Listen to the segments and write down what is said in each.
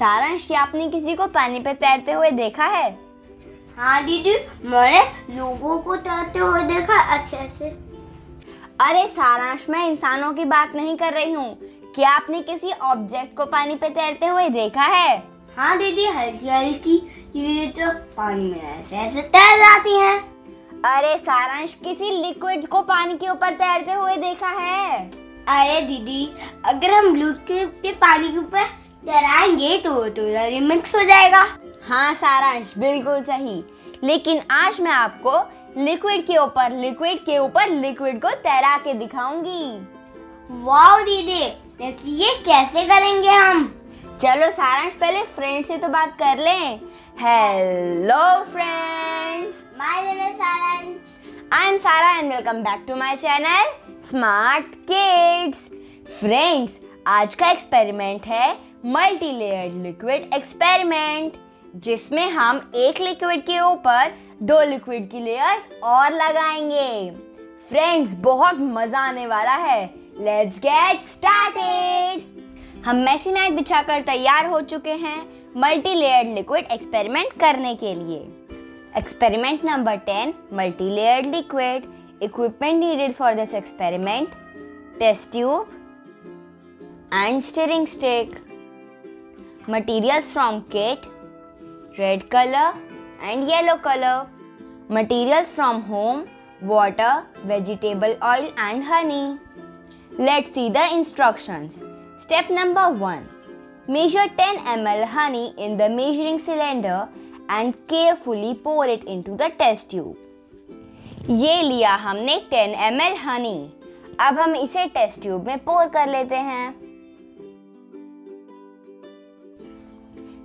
सारांश क्या आपने किसी को पानी पे तैरते हुए देखा है? हाँ दीदी मैंने लोगों को तैरते हुए देखा अच्छे अच्छे अरे सारांश मैं इंसानों की बात नहीं कर रही हूँ। क्या आपने किसी ऑब्जेक्ट को पानी पे तैरते हुए देखा है? हाँ दीदी हल्की हल्की चीज़ें तो पानी में ऐसे ऐसे तैर जाती हैं। अरे सारांश किसी लिक्विड को पानी के ऊपर तैरते हुए देखा है? अरे दीदी अगर हम ब्लू के पानी के ऊपर तैराएँगे तो वो तो रिमिक्स हो जाएगा। हाँ सारांश बिल्कुल सही। लेकिन आज मैं आपको लिक्विड के ऊपर लिक्विड के ऊपर लिक्विड को तैरा के दिखाऊँगी। वाह दीदी देखिए कैसे करेंगे हम। चलो सारांश पहले फ्रेंड से तो बात कर लें। Hello friends my name is Saransh I am Sara and welcome back to my channel smart kids friends आज का एक्सपेरिमेंट है मल्टी लेयर्ड लिक्विड एक्सपेरिमेंट जिसमें हम एक लिक्विड के ऊपर दो लिक्विड की लेयर्स और लगाएँगे। फ्रेंड्स बहुत मज़ा आने वाला है। लेट्स गेट स्टार्टेड हम मैसी मैट बिछाकर तैयार हो चुके हैं मल्टी लेयर्ड लिक्विड एक्सपेरिमेंट करने के लिए। Experiment number ten multi layered liquid equipment needed for this experiment test tube and stirring stick. Materials from kit red color and yellow color. Materials from home water, vegetable oil, and honey. Let's see the instructions. Step number 1 Measure 10 ml honey in the measuring cylinder and carefully pour it into the test tube. ये लिया हमने 10 ml Honey अब हम इसे test tube में पोर कर लेते हैं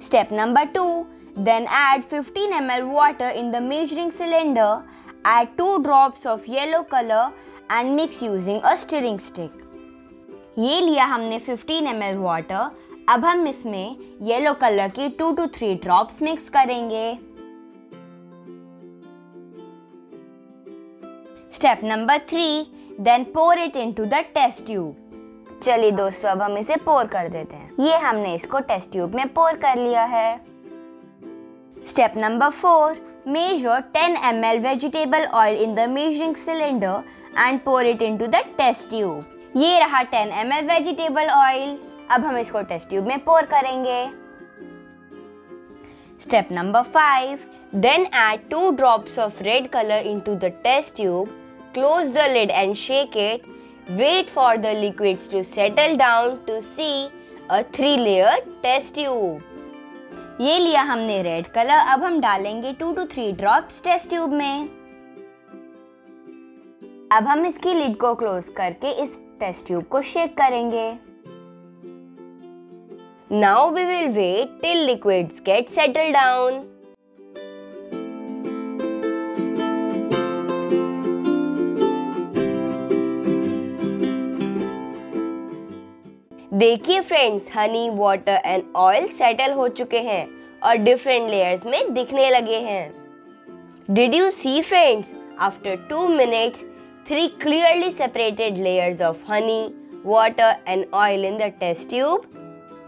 Step number 2 Then add 15 ml water in the measuring cylinder. Add 2 drops of yellow color and mix using a stirring stick. ये लिया हमने 15 ml वाटर अब हम इसमें येलो कलर की 2 टू 3 ड्रॉप्स मिक्स करेंगे step number three then pour it into the test tube चलिए दोस्तों, अब हम इसे पोर कर देते हैं। ये हमने इसको टेस्ट ट्यूब में पोर कर लिया है। Step number four measure 10 ml vegetable oil in the measuring cylinder and pour it into the test tube ये रहा 10 ml वेजिटेबल ऑयल अब हम इसको टेस्ट ट्यूब में पोर करेंगे। Step number five then add two drops of red colour into the test tube close the lid and shake it Wait for the liquids to settle down to see a three layer test tube. ये लिया हमने red colour अब हम डालेंगे two to three drops test tube में। अब हम इसकी लिड को क्लोज करके इस टेस्ट ट्यूब को शेक करेंगे। Now we will wait till liquids get settle down देखिए friends honey water and oil settle हो चुके हैं और डिफरेंट लेयर्स में दिखने लगे हैं। Did you see friends after two minutes three clearly separated layers of honey water and oil in the test tube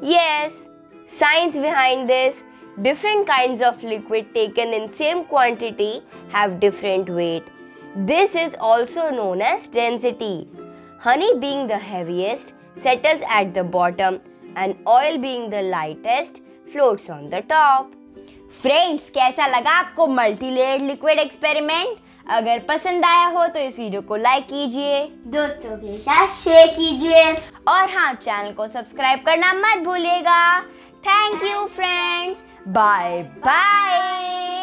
yes science behind this different kind of liquid taken in same quantity have different weight this is also known as density honey being the heaviest settles at the bottom and oil being the lightest floats on the top. Friends कैसा लगा आपको multi layered liquid experiment अगर पसंद आया हो तो इस video को लाइक कीजिए। दोस्तों के साथ शेयर कीजिए। और हाँ चैनल को सब्सक्राइब करना मत भूलिएगा। Thank you friends bye bye